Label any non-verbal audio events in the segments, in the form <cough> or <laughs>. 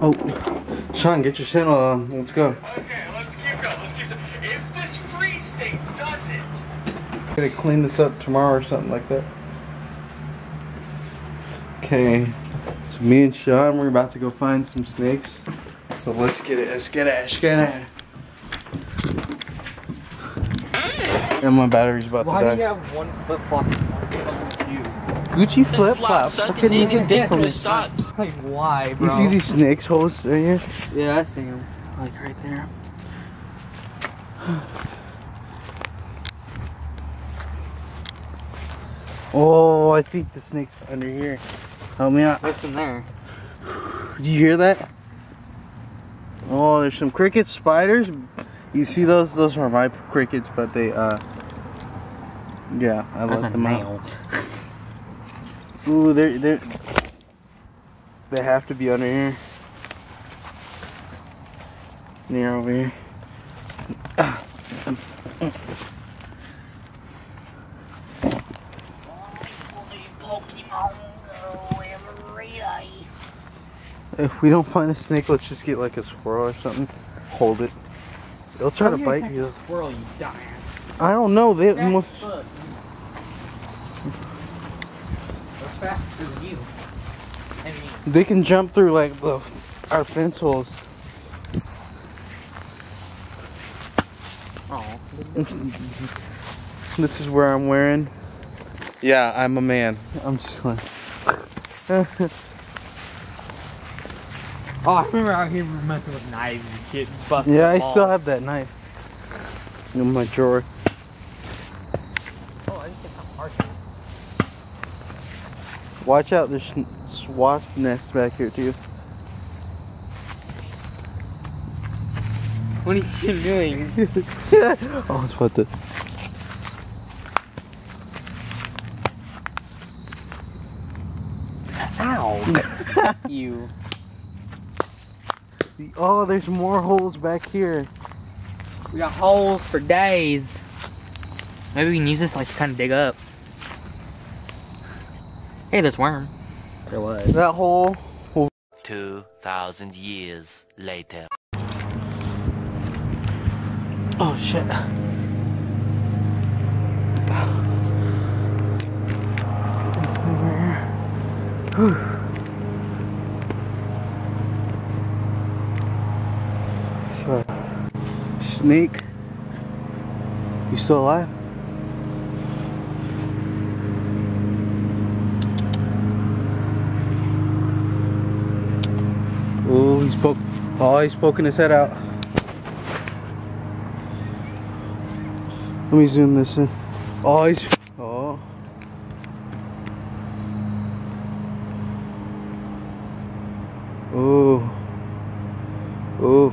Oh, Sean, get your channel on. Let's go. Okay, let's keep going. Let's keep going. If this freeze thing does it, Gonna clean this up tomorrow or something like that. Okay, so me and Sean, we're about to go find some snakes. So let's get it. Let's get it. Let's get it. And my battery's about Why to do die. you have one flip flop? You. Gucci flip flops. Suck a nigga dick from the side. Like why, bro? You see these snakes holes right here? Yeah, I see them. Like right there. Oh, I think the snake's under here. Help me out. What's in there? Did you hear that? Oh, there's some crickets, spiders. You see those? Those are my crickets, but they, uh, yeah, I That's let them out. <laughs> Ooh, they're, they're, they have to be under here. Near over here. If we don't find a snake, let's just get like a squirrel or something. Hold it. They'll try to bite you. Squirrel, you dumbass. I don't know. They They're faster than you. I mean, they can jump through like the our fence holes. oh. This is where I'm wearing. Yeah, I'm a man. I'm just like. Oh, I remember out here messing with knives and shit. and yeah, I balls. still have that knife in my drawer. Oh, I just get some harsh. Watch out, there's sn- wasp nests back here too. What are you doing? <laughs> oh, it's what <laughs> the. Ow! you. Oh, there's more holes back here. We got holes for days. Maybe we can use this like to kind of dig up. Hey, this worm. There was. That hole. 2,000 years later. Oh shit. <sighs> So, snake. You still alive? Oh, he's poke. Oh, he's poking his head out. Let me zoom this in. Oh, he's. Oh. Oh. Oh.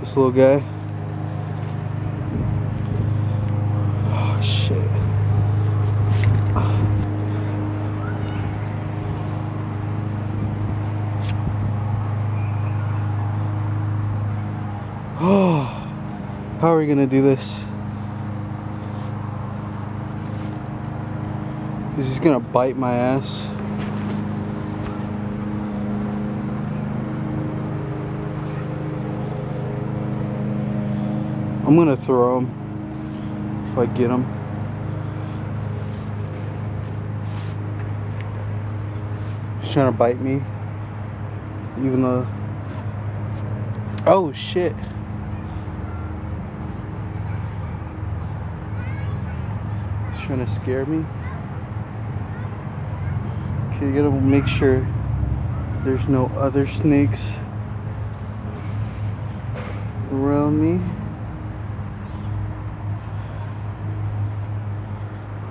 This little guy. Oh, shit. Oh. How are we gonna do this? Is he gonna bite my ass? I'm gonna throw him if I get him. He's trying to bite me, even though. Oh shit! Trying to scare me. Okay, you gotta make sure there's no other snakes around me.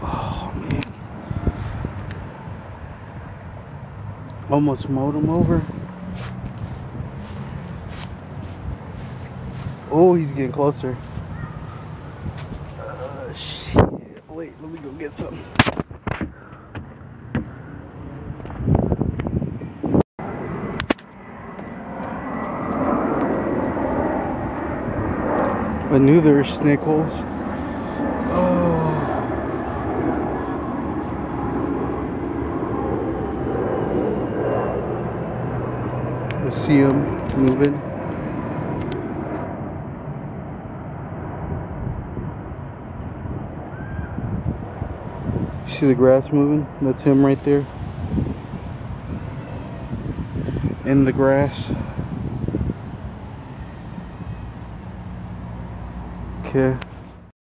Oh man. Almost mowed him over. Oh, he's getting closer. Uh, Wait, let me go get some. I knew there were snake holes. Oh. I see them moving. See the grass moving? That's him right there. In the grass. Okay.